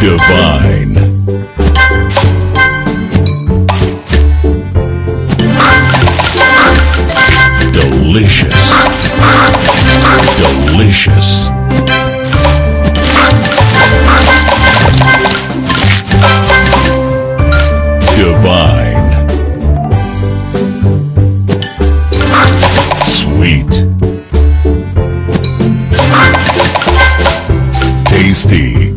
divine. Delicious. Delicious. Divine. Sweet. Tasty.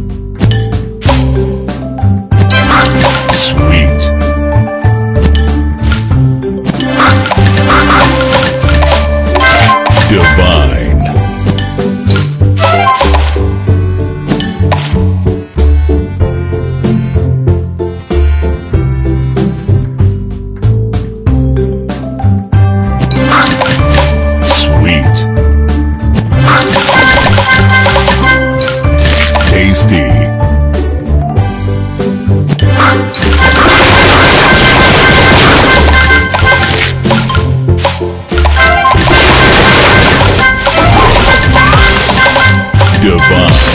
Goodbye.